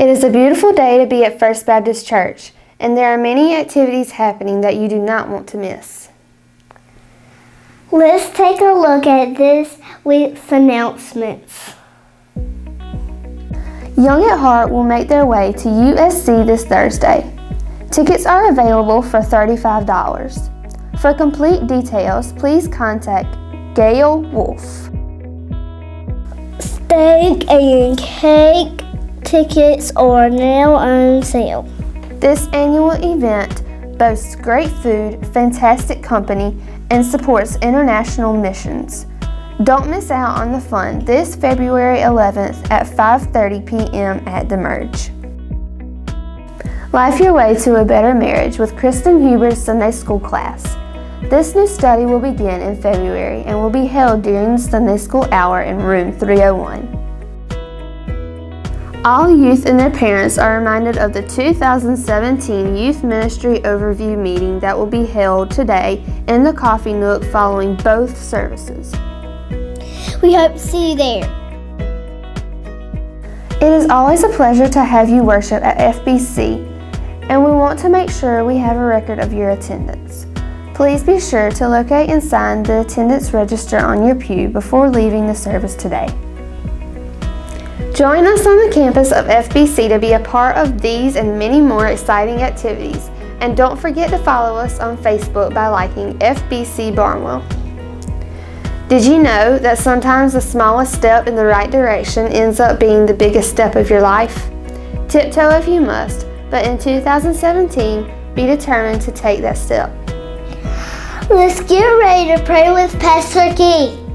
It is a beautiful day to be at First Baptist Church, and there are many activities happening that you do not want to miss. Let's take a look at this week's announcements. Young at Heart will make their way to USC this Thursday. Tickets are available for $35. For complete details, please contact Gail Wolf. Steak and cake tickets are now on sale. This annual event boasts great food, fantastic company, and supports international missions. Don't miss out on the fun this February 11th at 5.30 p.m. at The Merge. Life Your Way to a Better Marriage with Kristen Huber's Sunday School class. This new study will begin in February and will be held during the Sunday School hour in room 301. All youth and their parents are reminded of the 2017 Youth Ministry Overview meeting that will be held today in the Coffee Nook following both services. We hope to see you there. It is always a pleasure to have you worship at FBC, and we want to make sure we have a record of your attendance. Please be sure to locate and sign the attendance register on your pew before leaving the service today. Join us on the campus of FBC to be a part of these and many more exciting activities. And don't forget to follow us on Facebook by liking FBC Barnwell. Did you know that sometimes the smallest step in the right direction ends up being the biggest step of your life? Tiptoe if you must, but in 2017, be determined to take that step. Let's get ready to pray with Pastor Keith.